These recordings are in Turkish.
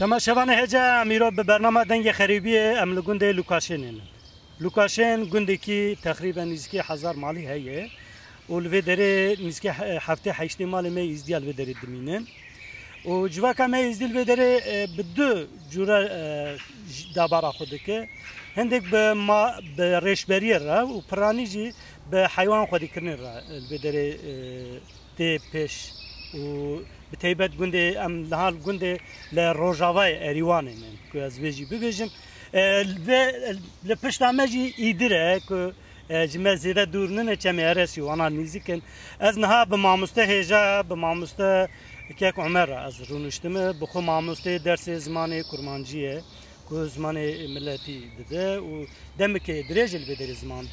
تماشاوان هجا میرو به برنامه دنگ خریبی ام لگونده لوکاشن لوکاشن گونده کی تقریبا نزدیک هزار مالی هیه. و لوی داره نزدیک هفته هشت مال می ازدیال و داره دمینن. و جواکا می ازدیال و داره به دو جورا دابارا خوده که. هندک به ما به رشبری را و پرانی جی به حیوان خودی کرنه را و داره تی پیش و به تایبەت گوندێ ئەم لەهاڵ گوندێ لە ڕۆژاوای ئەریوانێ من کو ئەس بێژی ببێژم لە پشتامەژی ئیدرە جمە زیرە دوورنە چەمێرەسی وانان نزیکن ئەس نها بە مامۆستە هێژە بە مامۆستە کێک عمەرە ئەس ڕوونشتمە بخۆ مامۆستەی دەرسێ زمانی کورمانجیە ku zimanê milletî dide û demekê dirêj li vê ziman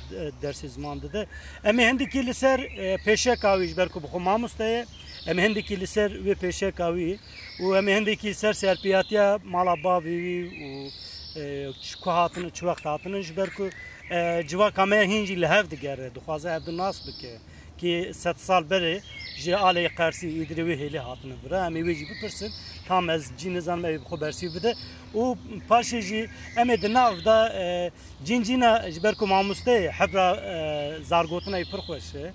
dersê ziman dide em ê hindikî li ser pêşeka wî ji ber ku bixwe mamosteye em hindekî li ser wê pêşeka wî û em hindekî ser serpiyatiya mala bavê wî û ku hatinin çi wext hatinin ji ber ku. Civaka me hîn jî hev digere. Dixwaze ev di nas bike. Ki set sal berê ji alê qersî îdirê wê hêlê hatine bire em ê wê jî tam ez cî nizan me xwe bersî bide. Û paşê jî em ê di nav da ber ku mamosteyê hebra zargotina pir xweş e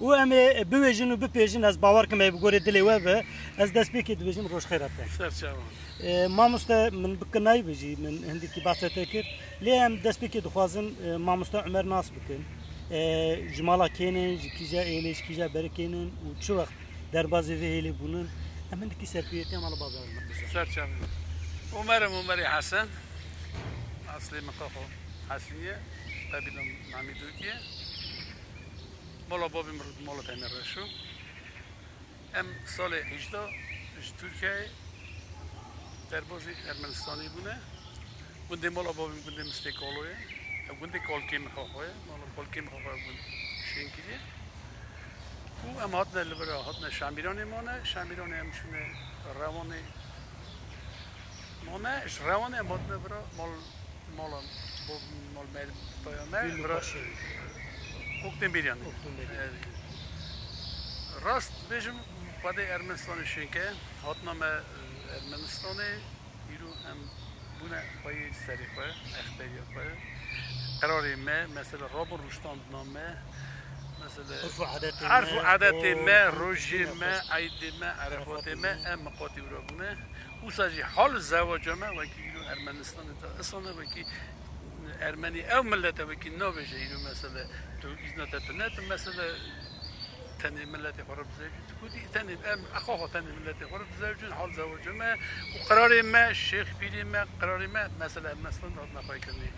و ام بویژن و بپیژن از باور که بگوره دلی و به از دست بی که دویژن روش خیره کن آه، ما مست من بکنای بجی من هندی کی بحث تکر لیم دست بی که دخوازن آه، ما مست عمر ناس بکن. آه، جمالا کنن کیجا ایلش کیجا برکنن و چه وقت در بازی ویلی بونن. امن کی سرپیتی مال بازار سرچم عمر عمری حسن. اصلی مقاخو حسیه قبیلم نامی Μόλο από την πρώτη μόλο τα ενέργα σου. Εμ σόλε ίστο, εις Τουρκία, τέρποζι, Ερμενιστόν ήμουνε. Γουντί μόλο από την πρώτη μισθή κόλλοε, γουντί ε, κόλκιν χωχόε, μόλο κόλκιν χωχόε γουντί σύγκυλιε. Που εμ χωτνε λεβρό, χωτνε Σαμπιρόνι μόνε, Σαμπιρόνι έμψουνε Ραμόνι μόνε, εις Ραμόνι εμ χωτνε βρό, μόλο μόλο μέλη το ιωμέ, Հոկտեմբերյան։ Ռաստ բեժմ պատե Ermenistanı շենքը հատնամ է Ermenistanı իրու հմ բունը պայի սերիպը, ախտերիպը։ Կարորի մե, mesela Robert Ռուշտանդնամը مثلا عرفوا عادات ما عرفوا عادات ما رجي ما عيد ما عرفات ما ام قاتي وراغنا وساجي حال الزواج ما وكي ارمنستان أصلا وكي Ermeni ev millete vekil ne veje inu mesele? Tu iznata tunet mesele تاني ملاتي قرب زوجين تكودي تاني اخوه تاني ملاتي قرب زوجين حول زوج ما وقراري ما الشيخ فيلي ما قراري ما مثلا مثلا هضنا خويا كني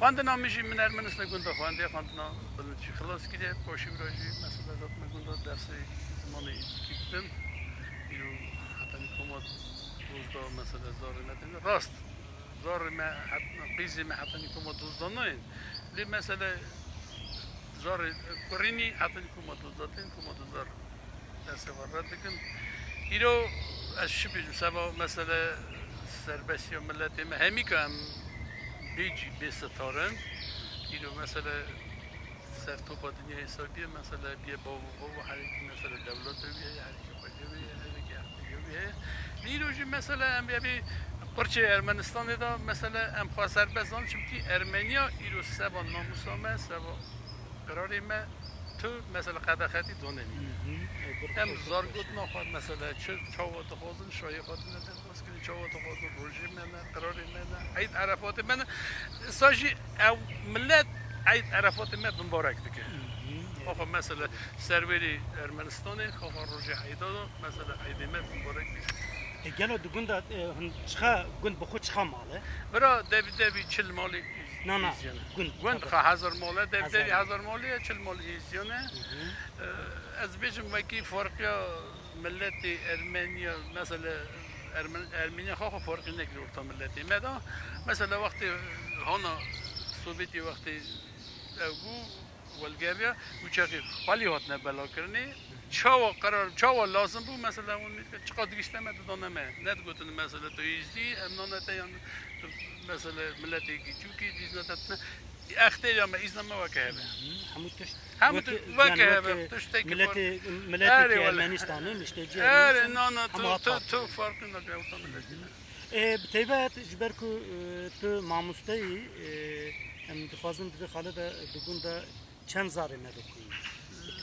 خواندنا ميجي من ارمنس لكوند خواندي خواندنا بلنتي خلاص كده بوشي براجي مثلا ذات ما كنت درسي زماني كتبتم يو حتى نكومات روز مثلا زار راست زور ما حد قيزي ما حطنيكم الضدنين لي مثلا زور كوريني حطنيكم الضدنين كم الضدر دست ورد لكن إيرو الشبه سبا مثلا سربسي وملتي ما همي كم بيجي بيستارن إيرو مثلا سر تو دنیا حسابیه مثلا بیه با و با و هر کی مثلا دولت بیه هر کی خود بیه هر کی بیه نیروجی مثلا هم بیا Burçi Ermenistan'da da mesela em xwa serbest zan çünkü Ermeniya îro seva namusa me, seva qirarê me tu mesela qedexetî danenî. Em zar gotina xwe mesela çi çawa dixwazin, şayê xwatin ne dixwaz kirin, çawa dixwazin rojê me ne, qirarê me ne, eyd erefatê me ne. Sa jî ew millet eyd erefatê me bimbarek dike. خب مثلا سروری ارمنستان خب روژه عیدا مثلا عیدی من مبارک بیش گلو دو گند چخا گند بخود چخا ماله برا دبی دبی چل مالی نه نه گند گند خا هزار ماله دبی دبی هزار مالی چل مال ایزیانه از بیشم وکی فرقیا ملت ارمنیا مثلا ارمنیا خا فرقی نگیر تا ملتی مدا مثلا وقتی هانا سوویتی وقتی اوگو ولگریا وچاقی خالی هات نبلا کرنی چاوا قرار چاوا لازم بود مثلا اون چقدر گشته مد دانمه ند گفتن مثلا تو ایزی امنانت یا مثلا ملتی کی چوکی دیز نتتنه اختیار ما ایزنا ما وکه هبه همو تشت همو وك- وکه يعني هبه وك تشتکی ملت فار ملت آره والله. ارمنستان نشتجي اره نه نه همو تو تو هطاط. تو فرق نکه اوتان ملتینا بتیبت جبر کو تو ماموستایی ام دخوازم دی خاله دا دگون دا چند زاره ندخوی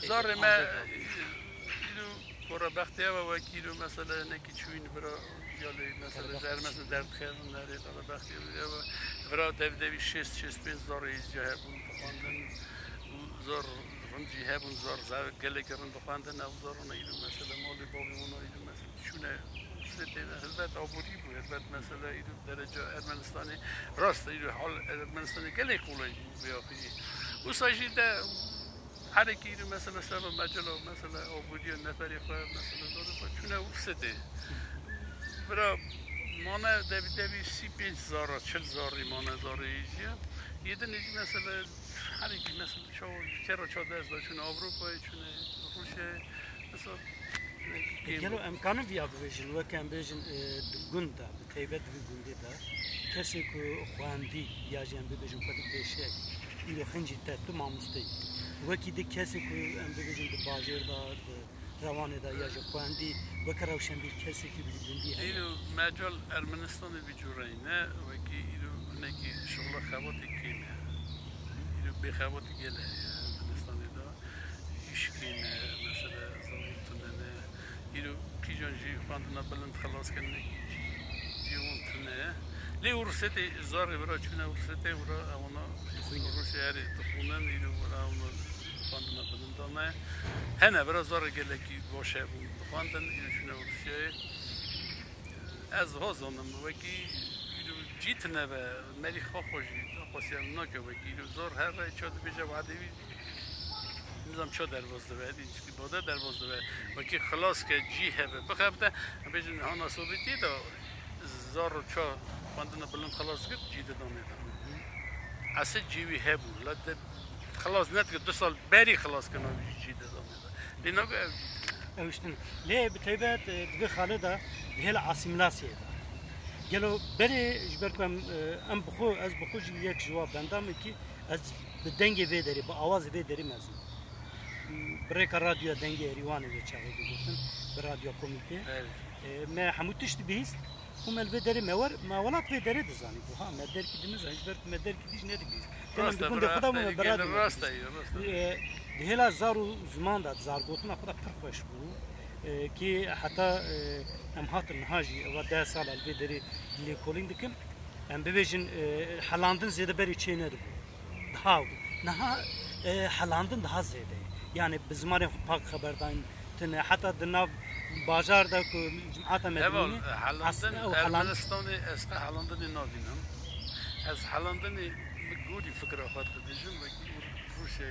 زار ما ایلو کورا بختی و وکیلو مثلا نکی چوین برا یالی مثلا در مثلا درد خیر نری کورا بختی و برا دو دوی شست شست پنج زار ایزجا هبون بخواندن. زار رنجی هبون زار زار گله کرن بخواندن او زار اون ایلو مثلا مالی بابی اون ایلو مثلا چونه سته البته آبوری بود. البته مثلا ایلو درجه ارمنستانی راست ایلو حال ارمنستانی گله کولای بیافی. Ustaşide her iki mesela sabah macelo mesela obudi neferi fa mesela doğru fa çüne uksedi. Bura mana devi devi si beş zara çıl zari mana zara iyice. Yedin iyice mesela her iki mesela çoğu kere çoğu ders da çüne Avrupa çüne Rusya mesela گلو امکان بیا بویژن و کم بیژن گون دا به تیبت گون دا کسی که خواندی یا جنبه بیژن خودی پیشه ile hinci tettu mamuste wekî de kesê ku em dibêjin di bajêr da di revanê da ya ji xwendî wekir rewşenbîr kesekî bi gundî heye îro mecel ermenistanê bicûreyne wekî îro hinekî şola xebatê kêne îro bêxebatî gel heye ermenistanê da îşkêne mesela zavû tunene îro kîjan jî xwendina bilind xelaskinekî cîwan tune لی ورسته زار برا چونه ورسته ورا اونا روش یاری تخونن ایلو ورا اونا خواندن بدن دانه هنه برا زار گلکی باشه بود خواندن ایلو چونه ورشه از هازانم وکی ایلو جیت نبه ملی خواه خوشی خواسیم ناکه وکی ایلو زار هر رای چاد بیجه وعده بی نظام چه درواز دوید این چی باده درواز دوید و که خلاص که جی هبه بخفته بیجه نهان آسوبیتی دا زار و چه خواندن بلند خلاص کرد جی دادانه دا اصلا جیوی هبو لده خلاص نت که دو سال بری خلاص کنه جی دادانه دا لینا که اوشتن لی بتیبت دوی خاله دا هل اسیمیلاسیه دا گلو بری جبر کم ام بخو از بخو جی یک جواب بندام کی از به دنگ وی داری با آواز وی داری مزن بریک رادیو دنگ ریوانه وی چاوی گفتن به رادیو کمیته ما همو kumel ve deri mevar, mavalat ve deri düzani bu ha, meder kidimiz, hijber meder kidiş ne dikiz. Tenem dikun de kuda mı beradı. Rasta yiyor, rasta. E, zaru zaman da zargotuna kuda pır hoş bu. Ee, ki hatta e, em hatın haji ve de sal elbe deri likolin dikim. Em bebejin e, halandın zede beri çeyner bu. Daha bu. Naha e, halandın daha zede. Yani bizim araya pak haberdayım. Hatta dınav eski Holland'ın novinam. Ez Holland'ın gudi fikra xattı dijim ve Rusya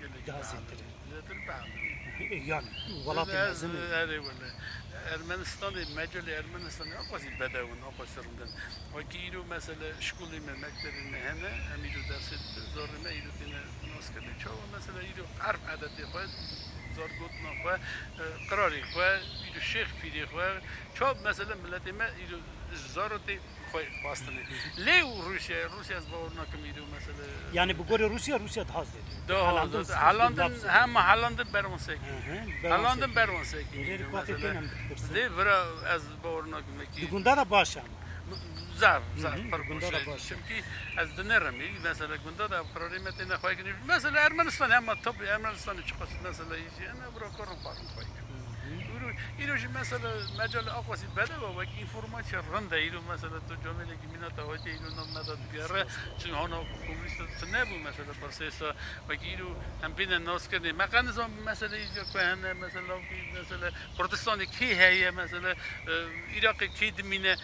gelecek. Daha ziyade. Nedir bağlı? yani valat Ez lazım. eri valla. Ermenistan'ı mecali Ermenistan'ı akvasi bedavun ki ilu mesela şkuli me mektebi mehene hem ilu dersi zorime ilu dine naskeli çoğu mesela ilu arf adeti xwed zor gotna xwe qirarê xwe îro şêx fîrê xwe çap mesela milletê me îro zarotê xwe xwastine lê û Rusya Rusya ez bawer nakim îro mesela Yani bu gore Rusya Rusya daha ziyade. da Halandın hem Halandın berwansekî Halandın Halandın berwansekî Leri kuatê tenem dikirsin. lê vira zar, zar farklı şey. Çünkü az dönerim iyi mesela günde de problemet ne koyayım. Mesela Ermenistan ama tabii Ermenistan'ı çıkması mesela iyi. Ne bura korun farklı koyayım. اینو چې مثلا مجال اقواسی بده با وکی اینفورماسی رنده اینو مثلا تو جامعه که مینا تواتی اینو نام نداد گره چون هانا کمونیست نبو مثلا پرسیسا وکی اینو هم بین ناس کرده مقا نظام مثلا اینجا کنه مثلا مثلا پروتستان کی هیه مثلا ایراق کی دمینه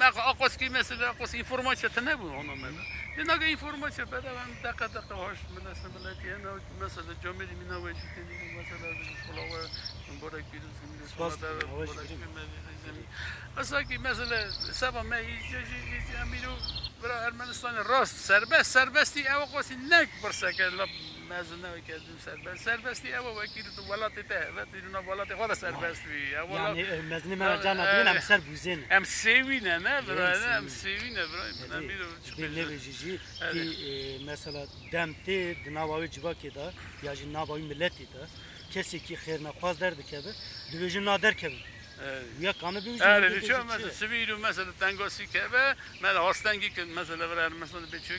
ما آقاس کی مثلا آقاس اینفورماسیا نبود هانا مثلا اینا که اینفورماسیا بده من دقیقه دقیقه هاش مثلا ملتی انا مثلا جامعه مینا وجه کنی مثلا خلاوه برای بیروز Mesela ki mesela sabah me iyice amiru bura Ermenistan rast serbest serbesti ev kosi nek برسه که لب مزنه و کردیم سربست سربستی اما وکیل تو ولاتی ته و تیرونا ولاتی خود سربست وی Yani e, mezni mercan adın hem ser buzin. ام سیوینه نه برای سیوینه. ام سیوینه برای من میرو Bir nevi jiji ki e, mesela demte dinavavi civaki da ya jin navavi milleti da kesi ki khairna khaz derdi kebe dibejin nader kebe ya kanı bir Evet, şu mesela Sibiru mesela tangosi kebe, mesela hostangi ki mesela var mesela bir şey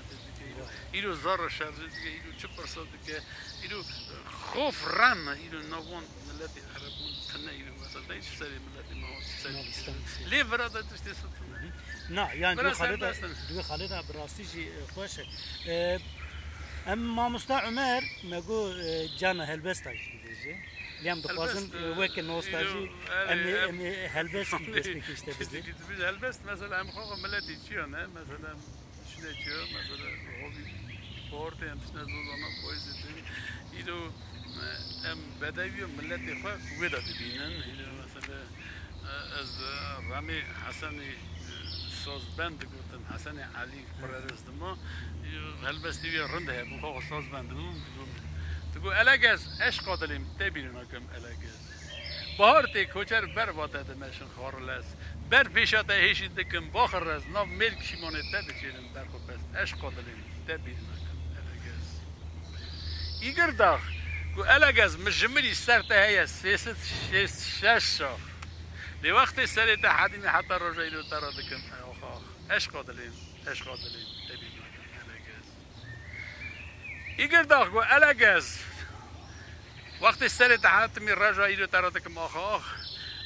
دیگه اینو زار شد دیگه اینو چه خوف رن اینو نوان ملت عربون تنه اینو مثلا هیچ سری ملت ما سری لی ورادت تشتی سلطنه نه یعنی دو خالد دو خالد براستی جی آه، خوشه آه، اما مستع عمر مگو آه، جانا هلبستا دیگه لیم دخوازم وک نوستالژی امی امی هلبست کیست کیست بیزی هلبست مثلا هم خواه ملتی چیانه؟ مثلا geçiyor. Mesela hobi sport e, hem tine zona koyuz edin. İdo em bedevi millet de koy kuvvet edinin. İdo mesela e, az Rami Hasan'ı söz ben de gittim Hasan'ı Ali kurarızdım o. Helbesti bir rında hep o söz ben de Digo elegez eş kadilim te bilin hakem elegez. Bahar te koçer berbat edin eşin harlaz. بر پیشا تا هیشی دکم باخر از ناف ملک شیمانه تا بچیرم بر خود بس اش قادلیم تا بیرم الگز ایگر داخ کو الگز مجملی سر تا هیا سیست شیست شش شاخ دی وقت سر تا حدین حتا رجای رو ترا دکم آخ آخ اش قادلیم اش قادلیم تا بیرم الگز ایگر داخ کو الگز وقت سر تا حدین رجای رو ترا دکم آخ آخ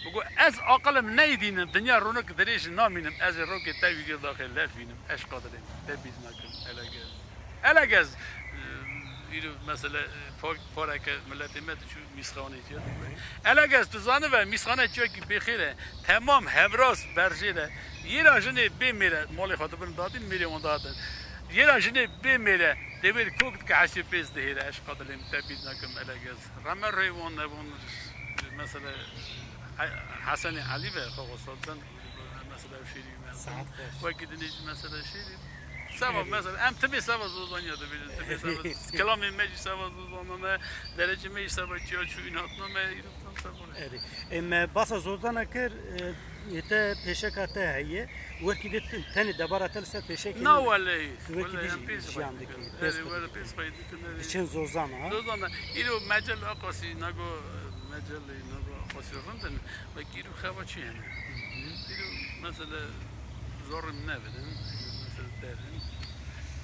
بگو از عقلم نیدینم دنیا رونق دریش نامینم از رو که تاوی گیر داخل لف بینم اش قادرم تبید نکن الگز الگز ایرو مثلا فوق پاره که ملت مت چو میسخانه چیه الگز تو زانه و میسخانه چیه که بخیره تمام هبراس برجیره یه راجنه بمیره مال خاطر دادین میره اون دادن یه راجنه بمیره devir kokt ka aşı pes de hera aş qadalem tabid nakam alagaz ramar rayvon nabon mesela Hasan Ali ve Khogosaddan mesela şiri Saat vakit ne mesela şiri Sava mesela em tabi sava zozan ya da bilin tabi sava kelam meclis sava zozan ne derece meclis sava çiyo şu inatna me yurttan sabone Eri. Em basa zordana kir yete peşeka te heye وكي دت تاني دبارة تلسة peşeka. Na vallahi Weki vallahi dizi- em pes dizi yandaki, Evet pes böyle pes koyduk İçin zozana ha. Dozana ilu mecel akasi nago majalini qosirg'andan va kiru xavachin kiru masala zorim nabidan مثلا darin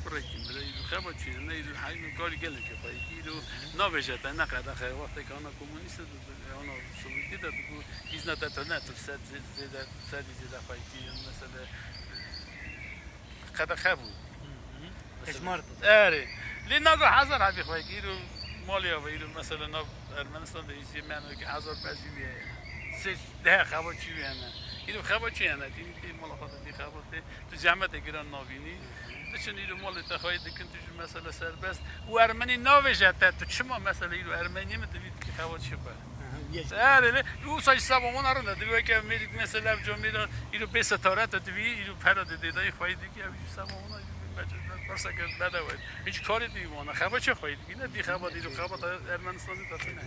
برکیم بله ایدو خبا چیه نه ایدو حی من کاری گلن که پایی که ایدو نویجت نه قد خیلی وقتی که آنا کمونیست آنا سوویتی داد. بگو ایز نه تتا نه تو سد زیده سد زیده پایی که مثلا قد خبو اشمارت آره. لی نگو حضر حبی خواهی که مالیا و ایران مثلا ناب ارمنستان دیزی من که هزار پسیویه سه ده خبر چی بیانه ایرو خبر چی هنه دینی که ملاقات دی خبر دی تو زحمت گران نابینی چون ایرو مال تخوای دکن تو مسئله سربست و ارمنی ناویجه تو چما مسئله ایرو ارمنی مدوید که خبر چی بیانه Erele, u sa sa bo ona rënda, dhe ke me me selam jo mira, i do pesë tore të vi, i do para de dai, fai di ke sa bo ona, i do پرسه که پرسەکرد وید هیچ کاری دیوانه خبا چه خۆیت بینە دی خبا دیدو خبا تا ارمنستانی تا تینه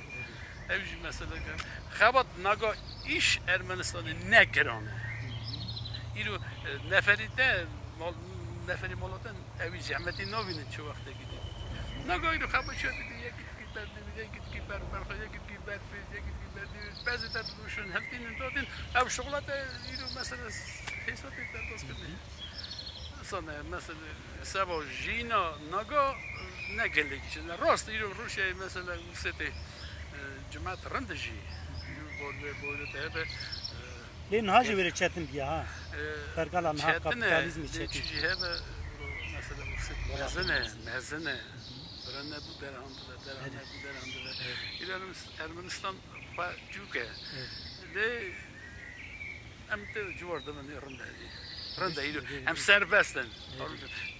خەبە مسئله دەچینە خبا نگا ایش ارمنستانی نگرانه. ئەرمەنستانی نەگرانە ئیرو نەفەری دە نەفەری مڵاتەن ئەوی زەحمەتی ناوینن چه وەختێکی دی ناگا ئیرو خەبە چه بیدی یەکی یەکی بەر بەرخۆ یەکی بەر یەکی بعضی تدلوشون هفتین انتاتین او شغلات ایرو مثلا حسابی تدلوش کردی сане меселе сево жина нага не гелик чи на рост иру рушия меселе усети cemaat rındajı böyle böyle de hep Lin hacı veri çetin diye ha. E, Pergalan ha e, kapitalizmi çetin. Çetin hep mesela bu mezene mezene Brenne bu derham bu derham bu derham bu. Ermenistan pa cüke. De emte cuvarda mı ne rındajı. Rende yürü. Hem serbestten.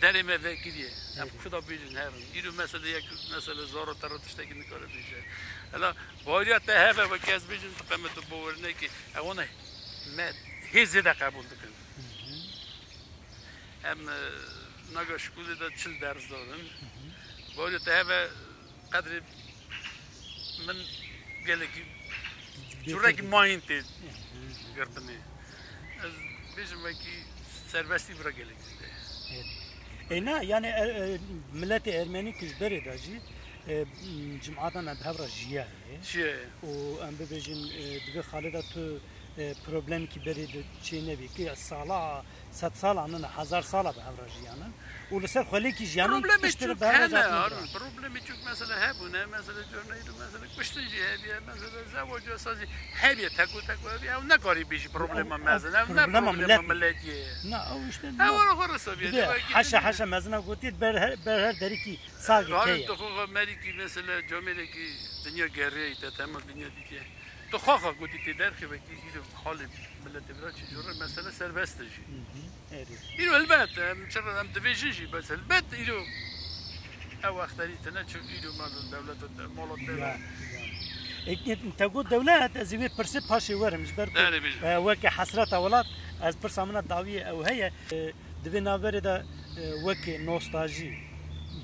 Derime ve gidiye. Hem kuda bilin her. Yürü meseleye mesele zor tartıştekini kadar bir şey. Ela boyriyat da heve ve kez bilin kıymeti bu örne ki. E onu me hizide kabul dikin. Hem e, naga şkulu da çil ders doğrun. Boyriyat da heve kadri min gelek Jurek mind it. Gırtını. Bizim belki serbestli bırak gelek zide. E yani er, e, milleti Ermeni kuşberi da jî e, cumatan em hevra jiya ye. Şey, û em bibêjin e, divê xalê da tu e, problem ki berê di çê nebî ki sala sed sala min hezar sala jiyanîn problemi tiştiri çok bi hevra hene zatîn Harun. Problemi çok mesela hep bu ne mesela örneğin mesela kuştucu hebiye mesela zavocu sazı hebiye taku taku hebiye ne kari bir problem mesela ne problem millet- millet ye. Na ew işte Ha var var sobiye. Divê heşa heşa mezina gotî ber her ber her derî sagî Harun keye. to xoga Ameriki mesela Ameriki dünya geriye ite tamam dünya diye. To xoga gudi te der ki belki ile hali millet biraz çiziyor mesela serbest de. Eri. İlo elbet hem çarra hem deveci bas elbet ilo او اختاری تنه چون ایرو مردم دولت مالات Ya, دولت ya. E, te got devlet ez ê pirsê paşê werim ji ber ku Derê bijim. e, weke hesreta welat ez pirsa min dawiye ew heye e, divê naberê de e, weke nostalji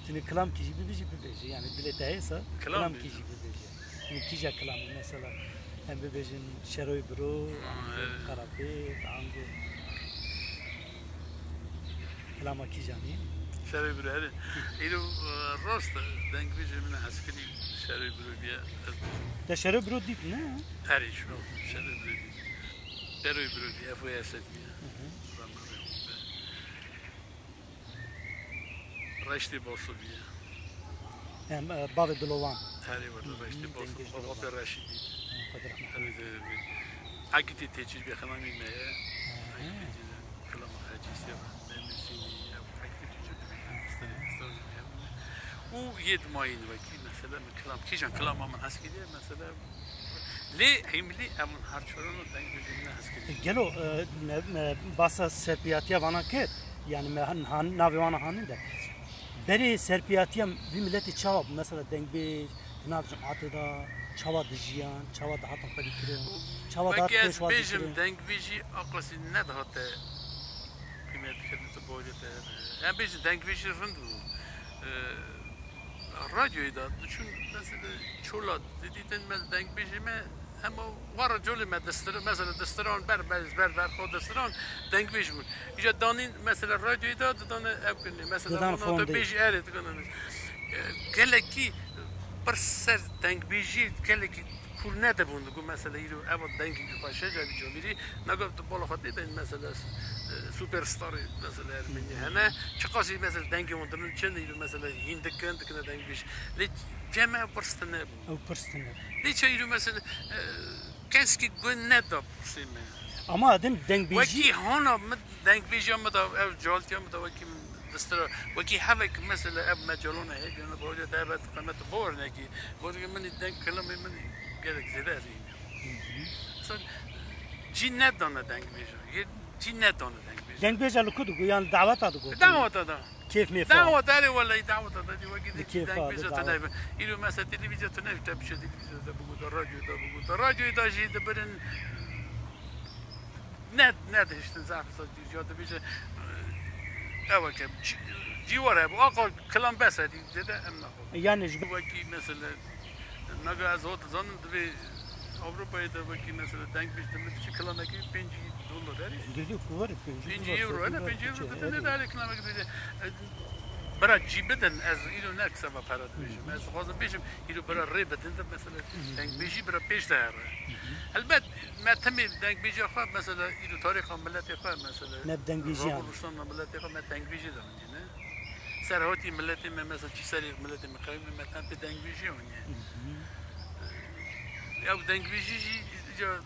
tuni kilam kî jî bibêjî bibêjî yani dilê te hêsa Kilam kilam bêje. kî jî bibêje yani kîja kilamê mesela Hem bebejin şeroy bro, karate, tango. کی جانی شروی برو هذا. إلو الراس دانك بيجي من عسكري شروی برو بیا ده شروی برو ديت نا هاري شنو؟ شروی برو دیپ شروی برو بیا فوی سد بیا رشتی بوصو بیا أم بابي دلوان. dilovan هری ورده رشتی باسو بابا رشیدی Xwedî rehmet هری ده اگه تی تیچیز بیا خنامی میه کلام حاجی سیما نمیسینی اگه تی تیچیز بیا او یه ماین وکی مثلا کلام کیجان کلام من هست کیده مثلا لی هملی امن هر چورون دنگ بجنه هست کیده Gelo e, me- me basa serpiyatiya vana ket yani me han han navi vana hanin de beri serpiyatiya vi milleti çava mesela dengbe nav Hınavcı atıda, çava dijiyan, çava da hatın kadi kirin. Çava da hatın peşva dijiyan. Bejim denk biji aklasi ne daha te kıymet kredisi boyunca te. Yani bejim denk biji rındu. Ee, radyoyu da düşün mesela çorla dediğinden ben denk bejime ama var jolly me destiron mesela destiron ber ber ber ber o destiron denk bej bu. İşte danin mesela radyoyu da danin ev günü mesela onu da bej erit günü. Gelek ki سر دنگ بیجی گلکی کول نده بوند گو مثلا ایرو اما دنگی که باشه جدی جامیری نگو تو بالا خود دیدن مثلا سوپر ستار مثلا ارمنی هنه چه قاسی مثلا دنگی اون چند ایرو مثلا هندکن دکنه دنگ بیش لی جمع پرستنه بود ev pırstinler لی چه ایرو مثلا کسی گون ندا پرسیمه ama adım dengbeji وکی هانا مد دنگ بیجی هم دا او جالتی هم دا دستور و کی حوک مثل اب مجالونه هیچ نه باید دعوت قمت بور نکی که من دن کلمه من گرگ زده ری اصلا جی ندانه دنگ بیشو؟ یه جی ندانه دنگ بیشو؟ دنگ بیشو لکو دو گویان یعنی دعوت دو گو دعوت دو كيف ميفا دعوة داري ولا دعوة داري وقت كيف تلفزيون تنايب إلو مثلا تلفزيون تنايب تبش تلفزيون تبقول الراديو تبقول الراديو دا جي دبرن نه نه هشتن زعف صدق دیجیتال بيجا اوه که جیواره بو آقا کلام بس هدی دیده ام نخور yani ji وکی مثلا نگه از هات زنم دوی Avrupa'ya da bakayım mesela denk bir demet için kılana ki 5 dolar her dedi ku var 5 euro ana 5 euro da ne der kılana ki برا جی بدن؟ از اینو نه کسا با پرات بیشم از خوازم بیشم اینو برا ری بدن مثلا دنگ بیشی برا پیش ده البته ما تمی دنگ بیشی خواه مثلا اینو تاریخ ملت خواه مثلا ne dengbeji yani روشن ملت خواه ما دنگ بیشی ده نه؟ سرهاتی ملت ما مثلا چی سری ملت ما خواهیم ما تن به دنگ بیشی اونیه یا دنگ بیشی یا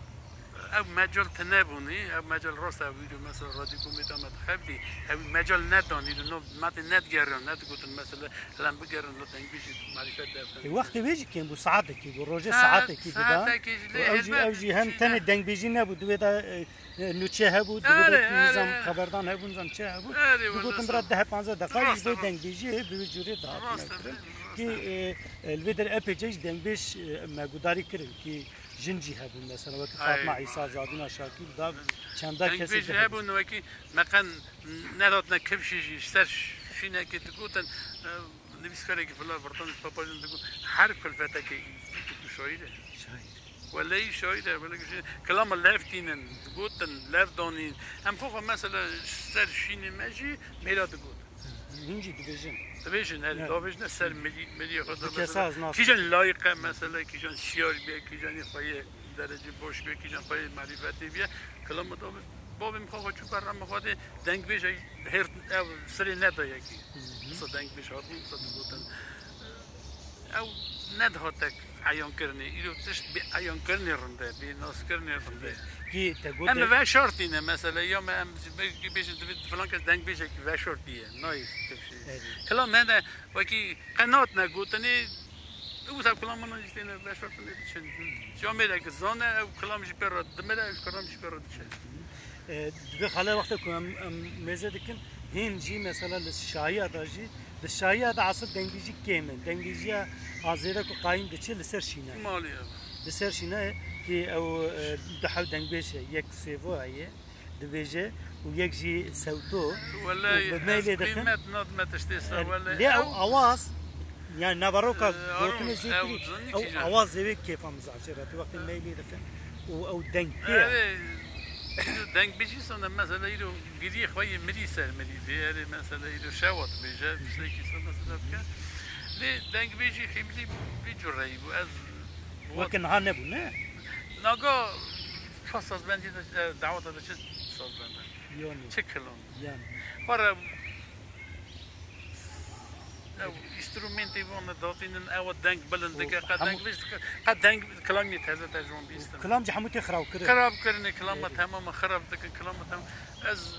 او مجال تنبونی او مجال راست او ویدیو مثلا رادی کو میتام خبدی او مجال ندانید نو مت ند گرن نت گوتن مثلا لم بگرن نو تنگ بیشید معرفت دفتن وقتی ویج کیم بو ساعت کی بو روزه ساعت کی بدا او جی هم تن دنگ بیجی نبود ودا نو چه هبو دو نظام خبردان هبو نظام چه هبو گوتن برا ده 15 دقیقه بو دنگ بیجی بو جوری دات کی الویدر اپ جیش دنگ بیش مگوداری کرن کی جنجی هەبوون لەسەر وەکی فاتما عيسى جادونا شاكيل دا چەندە کەسێک هەبوون وەکی مەقەن نەداتنە کەپشیژی سەر شینێکی دگوتن آه، نویسکارێکی فلا بڕتان پاپاژن دگوت هەر کلفەتەکەی شایرە ولا اي شايده ولا شيء كلام لافتين قوتن لافتونين هم فوق مثلا سر شيني ماجي ميلا قوت هنجي دبيجن ویژن هر دو ویژن سر ملی ملی خود مثلا کیجان لایق مثلا کیجان شیار بیه جن پای درجه باش بیه کی جن پای معرفتی بیه کلام دو بابی می‌خواه چون بر رم خواهد دنگ بیش هر سری نده یکی سو دنگ بیش هاتم سو دوتن او ند هاتک عیان کرنی ایرو تشت بی عیان کرنی رنده بی ناس کرنی رنده کی تا أما گوت فا شرطينا مثلا يوم أم بيش فلان كاس دنگ بيش فا شرطية نايس تمشي كلام هذا وكي قناتنا قوتني وسا كلام من جتنا فا شرطني تشن شو ميلك الزونة أو كلام جي بيرو دملا كلام جي بيرو تشن دوی خاله وقت که ام مزه دکن هین جی مثلا لشایی دا جی لشایی دا اصل دنگیجی کمه دنگیجی آزیره که قایم دچه لسر شینه مالي لسر شناه كي أو دحو دنگبش يك سيفو هي دبيجه ويك جي سوتو ولا قيمة نظمة تشتيسا ولا لا أو اواز يعني نبروكا قوتنا زيكري أو اواز زيك كيف امزع شراتي وقت الميلي دكا أو دنگبش دنگ بیشی سند مثلا ایرو گری خوی مري سر مري مری دیاری مثلا ایرو شوات بیجه مثلا کسی مثلا بکن لی دنگ بیشی خیلی بیجو رایی بود از وکن ها نبو نه ناقا فصص بندي دعوة هذا شو صار بنا یعنی تشكلون یعنی برا او instrumenti van داتين او دنگ بلند قد دنگ بيش قد دنگ كلامي هذا تجربه بيستن کلام جه همو تی خراو کرد خراب کردن کلام تمام خراب دکن کلام تمام از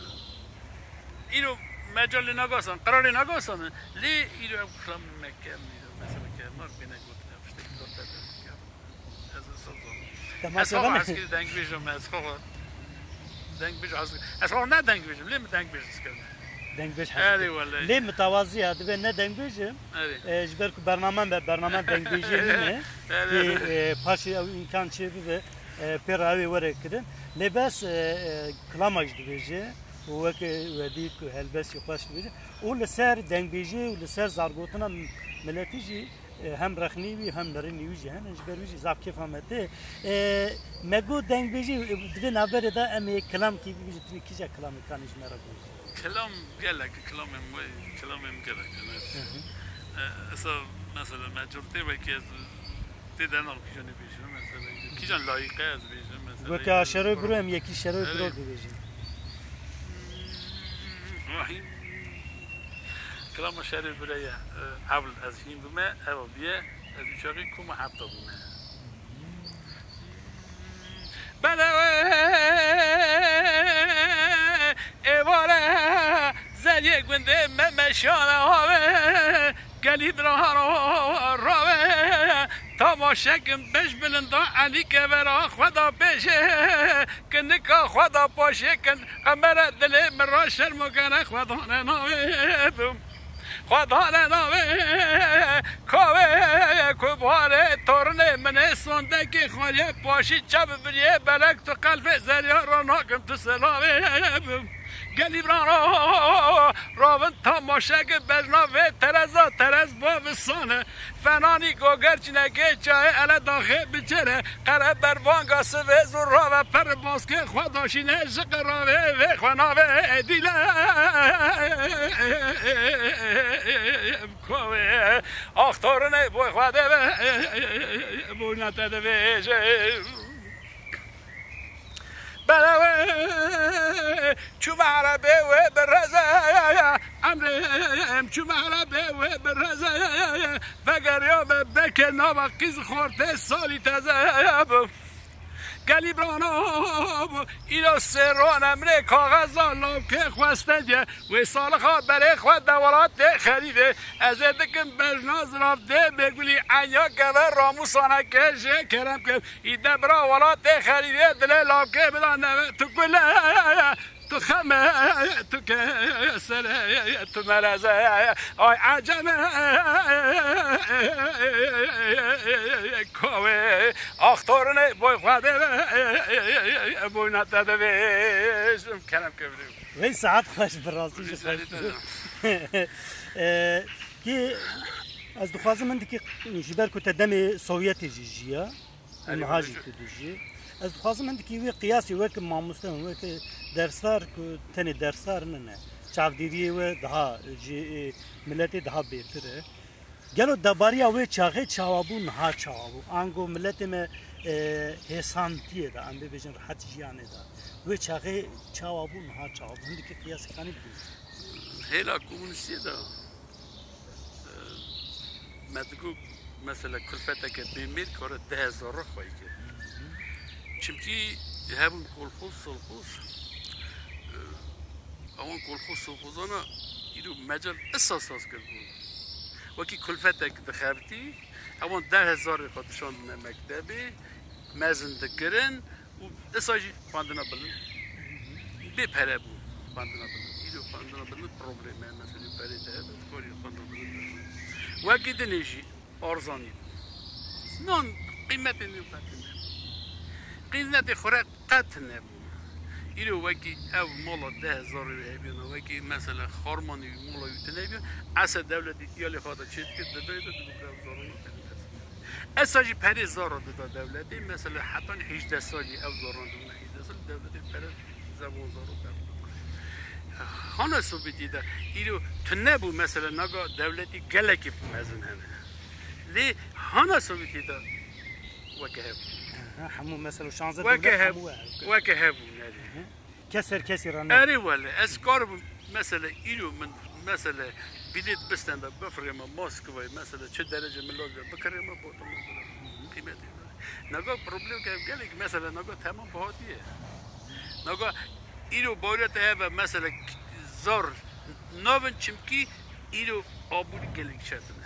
اینو مجال نگاسن قرار نگاسن لی اینو اب کلام مکه میدون مثلا که ما بینه گفت نفشته کلام تبر از سلطان از تماشا خواه غنه از که دنگ بیشم از خواه دنگ بیش از از خواه نه دنگ بیشم لی دنگ بیش کردن دنگ بیش هذه هست ولا لی متوازی هست به نه دنگ بیشم هذه جبر که برنامه به برنامه دنگ بیشی نه که پاشی او امکان چه به پیراوی وره کردن لی بس کلامش دیجه و که ودی که هلبس خوش دیجه او لسر دنگ بیشی و لسر زارگوتنا ملتی جی هم رخنیوی هم نرنیوی جی هم جبر ویجی زاف کیف همته مگو دنگ بیشی دوی نبر دا امی کلام کی بیشی توی کجا کلام کانش مرا بیشی كلام قال لك كلام موي كلام قال لك اصلا مثلا مجورتي وكي تدنا كيجان بيجن مثلا كيجان لايقه از بيجن مثلا گوتی آشرای برو هم یکی شرای برو آره. دیجی وحي كلام شاري البلاية حول أسكين بماء أو بياء يشارككم حتى بماء بلا إبارة زلية قندي مما شانا هوا قليب رها شکم تماشاكم بلند بلندا که برا خدا باش كنك خدا پاشه کن قمر دلي مرا شرم كان خدا نوي خدا نناوه کاوه کباره تورنه من سونده که خالیه باشی چب بریه بلک تو قلب زریا را ناکم تو گلیبران را راون بزن و ترزا ترز با وسانه فنانی گوگر چنگه چای اله داخه بچره قره بروان گاسه و راوه پر باسکه خوداشینه شق را و خوناوه دیله آختارنه بوی خواده بوی نتده و بلاوي شوف عربي وبالرزا يا عمري شوف عربي وبالرزا يا فقر يوم بك نوبة قيز خورتي صالي تزا يا بف برانا اینا سران امره کاغذ لام که خواسته دیه و سال خواه برای خود دولات ده خریده از دکم بجناز رفته بگولی انیا که راموسانه که شه کرم که ایده برا ولات ده خریده دل لام که بدان تو کله خماتك يا سلاية ملازايا عجمة کوه آختار نه بای خواده بای نتده بیش کلم که بریم وی ساعت خوش براستی که از دخوازه من دیگه جبر که تدم سویت جیجیا أيوة، مهاجی که دوجی از دخوازه من دیگه وی قیاسی وی که ماموسته وی که وک درسار کو تنه درسار نه چاودیری و daha جی ملت daha بهتره گلو دباریا و چاغه چاوابو نه چاوابو انگو ملت me هسانتیه da ام ببیجن راحت جیانه da و چاغه چاوابو نه چاوابو هندکی قیاس کنی هلا komünisti da مدگو مثلا کلفتك بمير كورة ده هزار خواهی که چمکی هبون کلخوز اون ئەوان کۆلخۆ سۆخۆزانە ئیر و مەجل ئسا ساز کردبوو وەکی کولفەتێک دەخەبتی ئەوان دههزار خۆتشان نەمەکتەبێ مەزن دەکردن و ئساژی خواندنە بڵن بێ پەرە بوو خواندنە بڵن ئیر و خواندنە بڵن پرۆبلێمە مەسلی پەرێ دەبێت کۆری خواندنە بڵن وەکی دنێژی ئارزانی نان قیمەتی نوپەتنە قیمەتی خورەت قەت نەبوو ایرو وکی او مالا ده هزار رو بیان وکی مثلا خارمانی مالا یوتنه بیان اصلا دولت ایالی خواهد چید که دادای داد بگرم زارو اساجی پری زارو داد دولتی مثلا حتی 18 سالی او زارو دون 18 سال دولتی پری زبان زارو داد هانا سوبیتی دا ایرو تنبو مثلا نگا دولتی گلکی مزن هنه لی هانا سوبیتی دا وکه حمو مثلا شانزة وكهب وكهبون هذه كسر كسر أري ولا أسكار مثلا إلو من مثلا بليت بستان بفرما موسكو مثلا شو درجة من لوجا بكرما بوتو. قيمتي. نگاه پروبلم که گلیک مثلا نغو تمام بهاتيه نغو اینو بوريت هاف مثلا زور نوفن تشمكي اینو ابو گلیک شدنه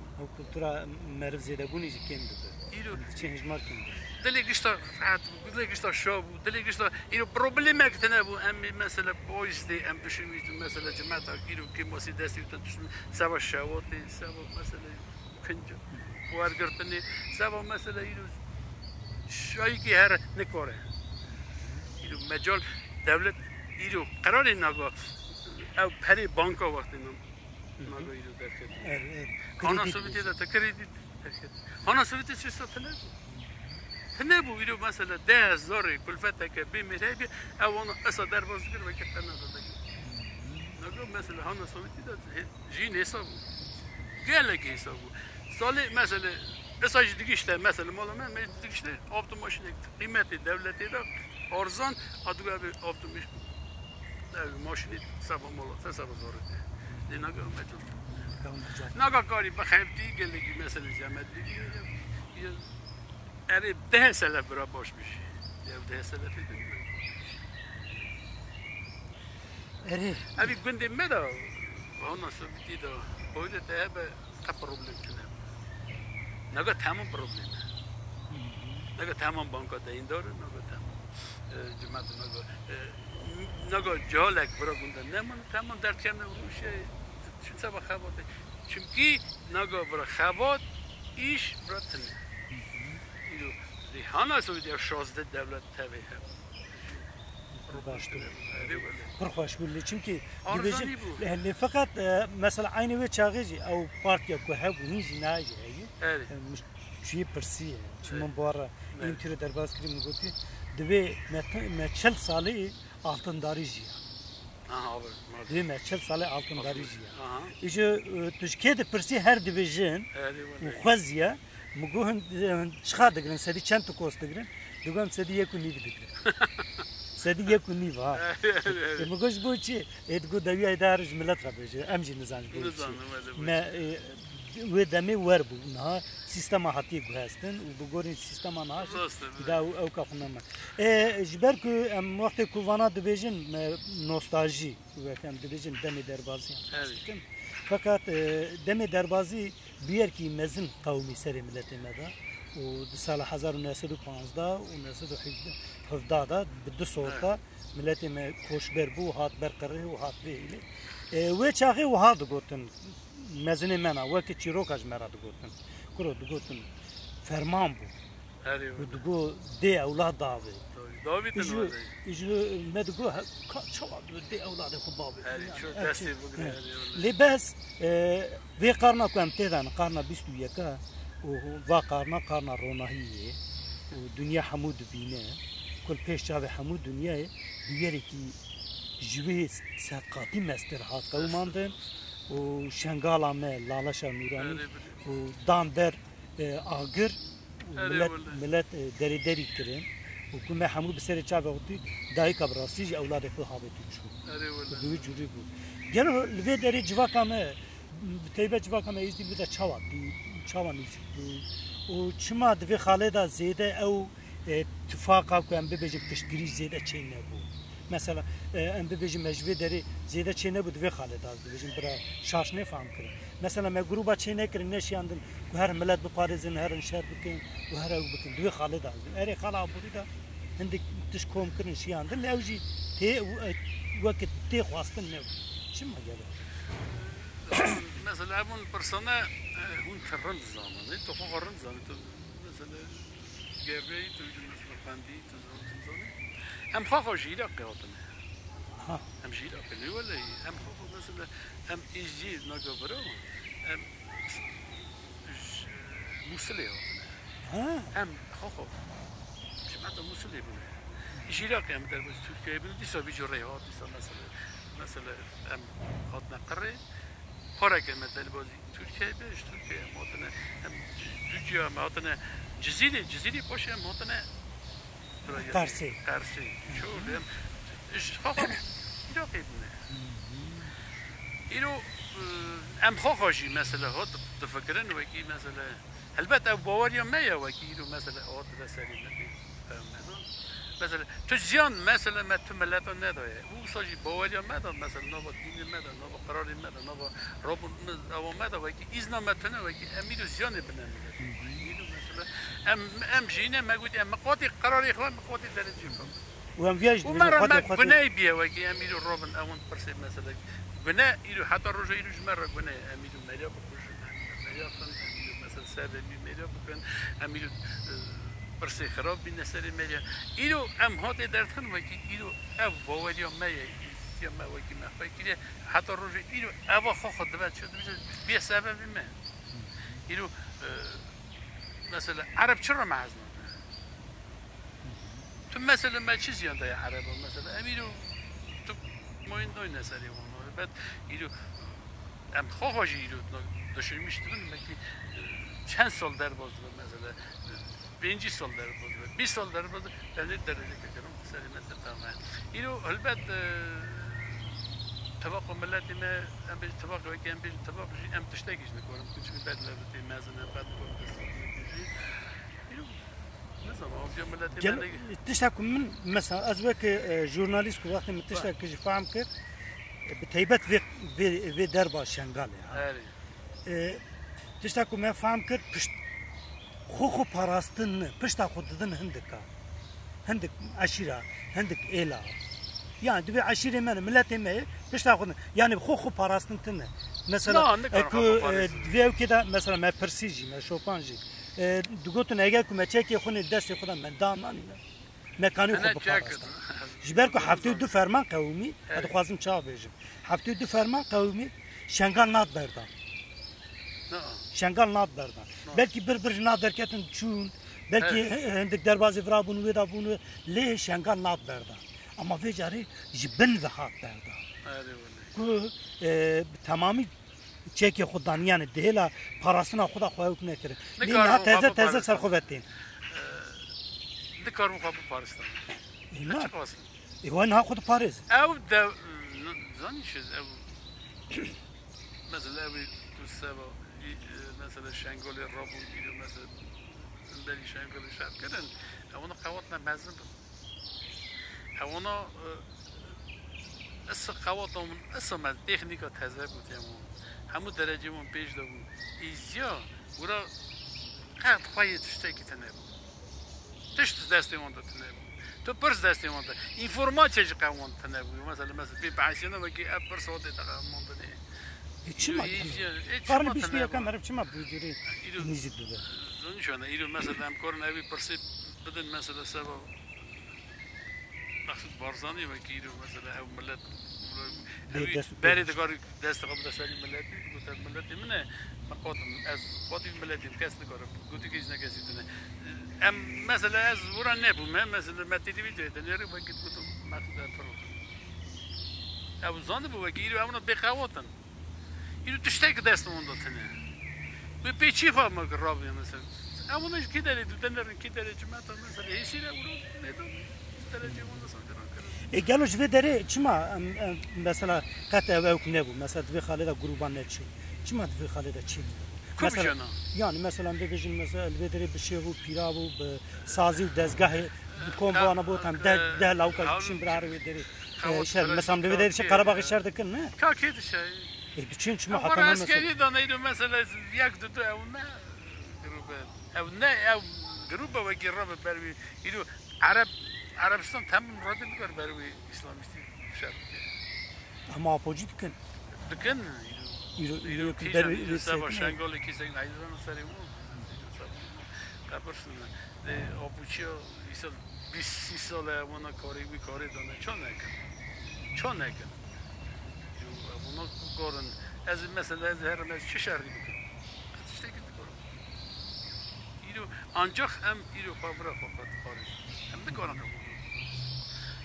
او کلتورا مرو زیده بونی جی کم دو ایرو چه هجمار کم دو دلی گشتا فعت بود دلی گشتا شاب بود دلی گشتا ایرو پروبلم اکتنه بود امی مثلا بایز دی ام بشوید مثلا جماعت ایرو که ماسی دستی تو تشم سوا شواتی سوا مثلا کنجا وارگرتنی سوا مثلا ایرو شایی که هر نکاره ایرو مجال دولت ایرو قرار نگاه او многоидов беркет. Она совете да кредит беркет. Она совете че са тенебу. Mesela 10 zori kulfeteke bir mirebi ev onu esa ve ketlerine de değil. Nago mesela hana soveti de jin hesabı. Gelek hesabı. Salih mesela Esaj dikişte mesela malum ben dikişte optum kıymeti devleti arzan adı gibi optum aşılı sabah mola sabah zor. اینا نگاه کاری بخیر دیگه لگی مثل جمعت دیگه یعنی ده سلف برا باش میشه یه ده سلف دیگه اره. اوی گنده مدا و اون سویتی دا بوده ده به قب پروبلم کنه نگاه تمام پروبلمه. نگاه تمام بانکا ده این داره نگاه تمام جمعه نگاه نگاه جالک برا گنده. نمونه تمام درد کم روشه ne bu şey şu sabah havat. Çünkü naga bura havat iş bırakın. Hana söyledi şazde devlet tabi hep. باش تو Öyle böyle. پر خوش بولی چونکی ارزانی بو. اللي فقط آه، مثلا عيني وي تشاغيجي او بارتيا كو هاو نيجي ناجي هي Evet. مش چی پرسیه چی من بار این نه. تیر درباز کریم گوتی دوی me çel salı altındari jiya. Aha abi. madem. دوی me çel salı altındari jiya. Aha. İşte Türkiye de persi her divijin Hadi و vallahi. خوازیه مگوهن چخا دگرن سدی چند تو کوست دگرن دوگم سدی یک و نیو دگرن سدی یک و نیو ها مگوش بو چی ادگو دوی ایدارج ملت را بیجه امجی نزانج بو چی Nizanım hadi bu. ما و دمی ور بو نه سیستم هاتی گوهستن و بگورین سیستم نهاش Dostum. دا او کافنا ما جبر کو ام وقت کو وانا دبیجن نوستالژی و کم دبیجن دمی دربازی Evet. fakat e, deme derbazı bir yer ki mezin kavmi seri milletine de o di sala 1915 da o 1917 da bir sorta milleti me koşber bu hat berqarı o hat veili ve çağı o hat gotin مزنه منا وکی چیروک اج مرا دگوتن. کرو دگوتن فرمان بو و دگو دی أولاد داوی داوی تنو ایجو مدگو چوا دی أولاد خود باوی لی بس آه، وی قارنا کم تیدن قارنا بیستو یکا و وا قارنا قارنا روناهیه و دنیا حمود بینه كل پیش چاوه حمود دنیای دیگری که جوی سقاطی مستر هات قوماندن u şengala me lalaşa nurani. U dan e, e, der agır. Millet millet deri deri kirin u kume hamu bisere çabe hoti dayı kabrasi ji evladı ku habetu çu. Duyu curi bu gel ve deri civaka me teybe civaka me izdi bir de çava çava ni u çima dve haleda zede ev e, tufaka ku em bebecik teşkiri zede çeyne bu. مثلا ام ببیجی مجوی داری زیده چی نبود وی خاله داز ببیجیم برا شاش نفهم کرد مثلا ما گروبا چی نکرد نشیاندن و هر ملت بپارزن هر انشار بکن و هر او بکن دوی خاله داز اری خاله عبوری دا هندک تش کوم کرن شیاندن لوجی تی وقت تی خواستن نو چی ما گره مثلا همون پرسانه هون کرن زمانه تو خون کرن زمانه تو مثلا گربه تو مثلا قندی تو زمان jila qiyatına. Ha. Hem jila qili wala hem khakha mesela hem izji nagabro. Hem musli ها hem khakha. Cemaat musli bu. Jila qiyam der bu Türkiye bir disa bir jurayat disa mesela mesela hem hatna qarre Parake mesela bu Türkiye beş Türkiye motene hem Türkiye motene Cizili Cizili boş buraya? Tersi. Tersi. Şöyle. Xaxam yox edin. İro em xaxajı mesela hat tefekrin ve ki mesela elbet ev bavarya me ya ve ki iro mesela hat ve seri مثلا تو زیان مثلا ما تو ملت ها نداره او ساجی باوری ها مدن مثلا نبا دین مدن نبا قرار مدن نبا رابون او مدن و که ایزنا متنه و که امیرو زیان بنه ملت ام أم جينا ما قلت أم قوتي قراري اخوان قوتي ثلاث جنبهم. وهم فياج ومرة ما قلنا يبيا وكي اميلو روبن اون برسي مثلا قلنا يلو حتى الرجل يلوش مرة قلنا اميلو مليار بكوش مليار اميلو مثلا سابع مليار بكون اميلو برسي آه، خراب بين سر مليار. يلو أم هاتي دارتن وكي يلو اف بواليو ما ما وكي ما فاكي حتى الرجل يلو افا خو خدبات بيا بسبب ما. يلو أه مثلا عرب چرا محض تو مثلا ما چی زیان دای عرب مثلا امیرو تو ما این دای نظری هم بعد ایرو ام خواه هاجی ایرو داشتی میشتون مکی چند سال در باز مثلا بینجی سال در باز بی سال در باز در درجه کردم سلامت تمام. ایرو البته طبق ملتی ما ام بیش طبق و اگه ام بیر طبق ام تشتگیش نکورم کنچه بعد لابده مزنه بعد نکارم نظام او جو ملتنا تشتاكم من مثلا ازوك جورناليست كو وقت من تشتاك كي فاهم كر بتيبت في في في دربا شنغال هاري تشتاكم ما فاهم كر پشت خو خو پاراستن پشتا خوددن هندكا هندك عشيرة هندك إيلا يعني دبي عشيرة من ملتي ما پشتا خودن يعني خو خو پاراستن تنه مثلا لا، عندك اكو خو پاراستن. دبي كده مثلا ما برسيجي ما شوبانجي دقوتن اگر کو مچه خون دست خودم من دام نانی مکانی انا خوب جاكيت پاراستن جبر کو هفته دو فرمان قومی هذا خوازم چا بيجم هفته دو فرمان قومی شنگان نات بردم نه شنگال ناد بردن belki bir bir na derketin çun belki hendik derbazı vra bunu ve da bunu le şengal nad berda ama ve cari jibin ve hat berda آره چکی خود دانیان دهلا پاراستنا خدا خواهی کنه کرد نه تازه تازه سر خوب بتین دکارم خواب پارستان نه ایوان ها خود پاریز او د زنی شد او مثلا اوی تو سبا مثلا شنگل رابون و مثلا بری شنگل شب کردن. اونا قوات نمزن بود اونا اصلا قوات نمون اصلا از تکنیکا تزه بود همو درجه من پیش دو بود ایزیا أو را قد خواهی تشتای که تنه بود تشت دستی من تنه بود تو پرس دستی من تنه اینفورماتیه که من تنه بود مثلا مثلا بی بعسینا بگی اپ پرس آده دقه من تنه چما قرن بیش بیا کن رب نیزید ایرو مثلا هم پرسی بدن مثلا بارزانی وکی ایرو مثلا أو ملت به دست- بری دکار دست قبل دستانی ملتی گفت ملتی منه مقاطم از قاطی ملتی کس نکاره گوتی کیش نکسی تنه ام مثلا از ورا نبو من مثلا متی دی ویدیو تنه و گیت گوتم مقصود فرو او زانه بو و کی ایرو امنا بخواتن ایرو تشتک دست مون داتنه به پیچی خواه ما رابی مثلا اونش کی داره دو دنر کی داره جماعت مثلا هیچی نه ورو میدون درجه اون مثلا کران e gelo ji vê derê çima mesela qet ev ew nebû mesela divê xalê de gruban ne çi? Çima divê xalê de çi yani mesela bibêjin mesela li vê derê bi şêv û pîrav û bi sazî û dezgehê bi komvana bot hem deh deh lawka kişin bir derê Havuz şer mesela kavak Qarabağê şey. şer dikin ne kaki şey. e biçin çima Ama hata mesela askeri de neydi mesela yak dudu ev ne grubu ev ne ev grubu ve girabı berbi Arabistan tam radyo bir berbi İslamisti şer. ama apocî dikin Dükkan İro İdu İro ki der idu sabah şangol ki sen aydan sari mu. Kaparsın. De opuçio isal bis sisole ona kori bir kori dona çonek. Çonek. Bunu gorun. Ez mesela ez her mes şişer gibi. İşte gitti gorun. İru ancak hem iru fabra fakat kori. Hem de gorun.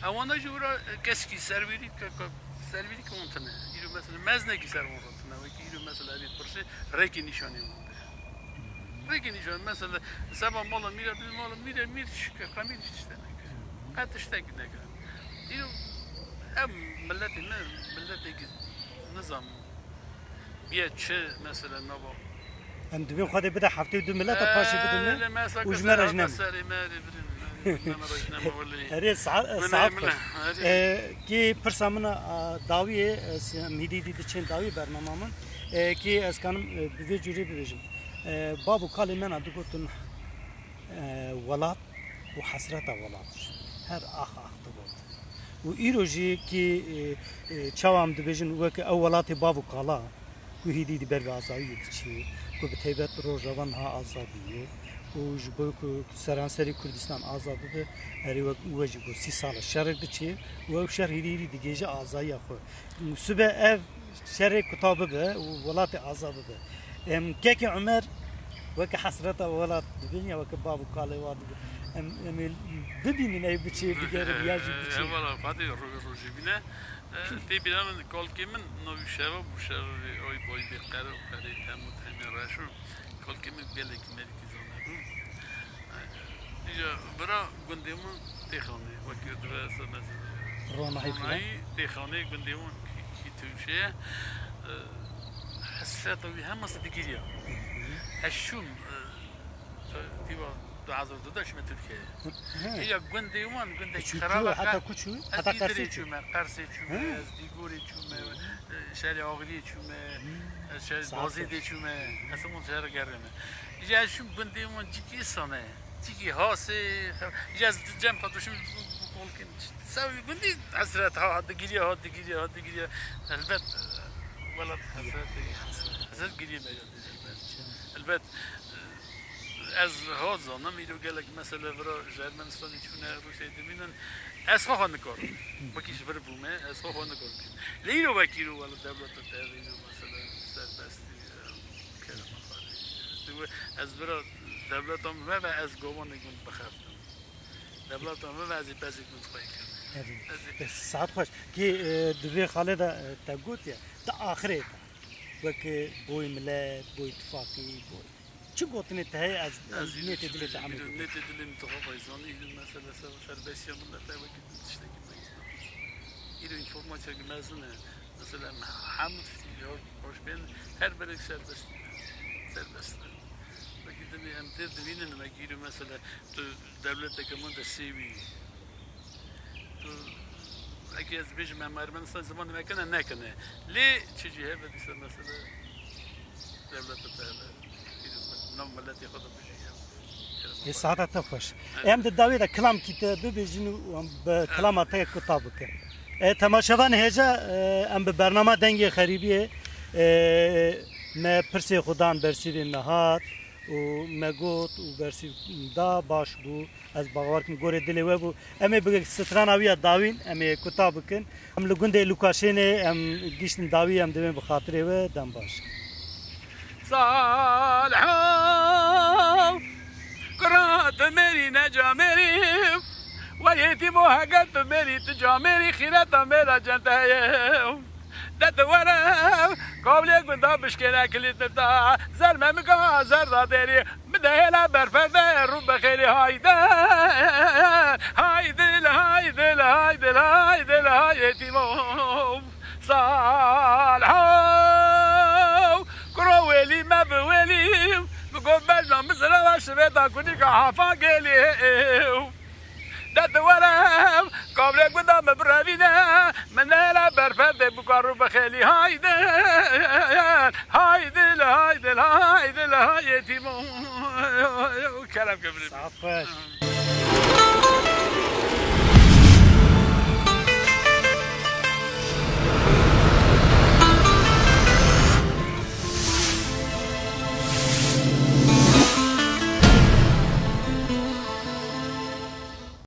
Avantaj ora e, keski serviri kako e, serviri kontane. İru mesela mezne ki servo kontane. Ve iru mesela bir porse reki nişanı monte. Reki nişanı mesela sabah mola mira bir mola mira mir şıkkı kamil işte. Hatta işte gidecek. İru em milleti ne milleti nizam. Bir çi mesela ne var? Em dibim xade bir de haftayı dü millete ee, paşa bir de ne? Ujmer ajnem ki pirsa min dawiyê midî dî diçên dawî bernama min ki ez kanim bi vê cûrê bibêjim babu kalê me na digotin welat û hesreta welat her ax ax digot û îro jî ki çavam dibêjin weke ew welatê bav û kala ku hîdî di ber bi azadiyê diçî ku bi taybet bi rojavan ha azadiyê û ji bo ku seranserê Kurdistan azad bibe herî wek we jî got sî sala şerek diçê û ew şer hîdî hîdî digêje azayiya xwe sibe ev şerê kuta bibe û welatê azad bibe em kekê Ömer weke hesreta welat dibin ya weke bav û kalê wa dibe em em ê bibînin ew biçê digere ya jî biçê Valla hadi roji bine. Te bilen kol kimin no şeva bu şeva oy boy bir kare kare temu temu raşu. برا گندمون تخانه وکی درست نزد رونایی تخانه گندمون کی توشه حسات وی هم صدقیه هشون، تیوا دو عزر دو داشت ترکیه هیا گنده ایوان گنده خرابه حتی کچو حتی قرسی چومه قرسی چومه از دیگوری چومه شهر آغلی چومه شهر بازی دی چومه اصلا من شهر گرمه اینجا شوم گنده ایوان جیکی سانه تيجي هاسي جاز جنب قد وش بقول كن تساوي يقول لي عسرات هاد قليا هاد قليا هاد قليا البيت ولا حسرات حسرات قليا ما البات البات از هازا نمیدو گلک مثلا برا جرمنستانی چونه روشی دمینن از خواه نکار بکیش بر بومه از خواه نکار کن لیرو بکیرو ولی دولت تغییرو مثلا سر سربستی کلمه خواهی از برا دەبلەتم از گوان نگون بخفتم بخەفتم دەبلەتم هەمە ئەزی پەزێک من خۆیکرد سعات خوش کی دوی خاله دا تگوت یا تا ئاخرێتە وەک بوی ملەت بوی تفاقی بۆی چ نیت هەیە ئەس نێتێ دلێت عەمل نێتێ دلێن تۆ پایزانی مەسەلە سەر سەربەسیە ملەتە وەکی تشتێکی إلى إنفورماسيا جمازنا مثلا حامد في اليوم هر بلد سر سربستنا imi emtir divinin me giriyor mesela tu devlet ekiminde sivi tu اگه از بیش ممرمن سال زمان مکنه نکنه لی چیجیه و دیسه مثلا دولت تهلا نام ملتی خود بجیه یه ساعت تا خوش ام د داوی د کلام کی ته به بجین به کلام ته کتاب کن تماشاوان هجا ام به برنامه دنگ خریبیه م پرسی خودان برسیدین نهات و مگوت و برسي دا باش بو از باور باورکم گوره دلی و بو. امی بگه ستران آویا داوین امی کتا بکن. ام لگنده لوکاشین ام گیشتن داوی ام دمه بخاطره و دم باش. صالحو قرات میری نجا میری و یتیمو حقت میری تجا میری خیرت میرا جنتایم دتورم قابل گندا بشکنه کلیت نتا زر ممکا زر را دیری مدهلا برفرده رو بخیری هایده هایدل هایدل هایدل هایدل هایتیمو صالحو کرو ویلی مبویلی مگو بجنم بزرم شبیتا کنی که حفا گلیو دتورم قابل گندا مبروینه منهلا فرفد بقارو بخيلي هايدي هايدي هايدي هايدي هايدي يتيمون كلام قبل صفر